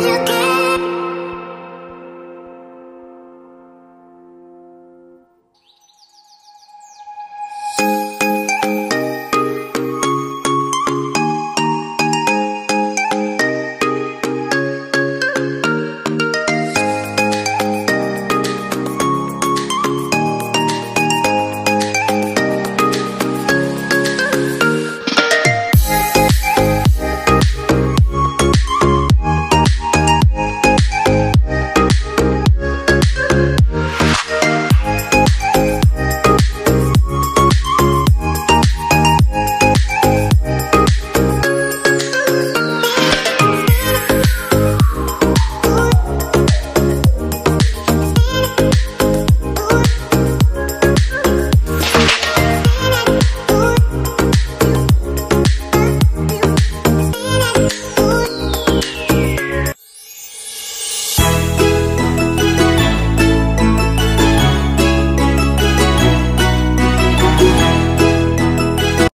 you can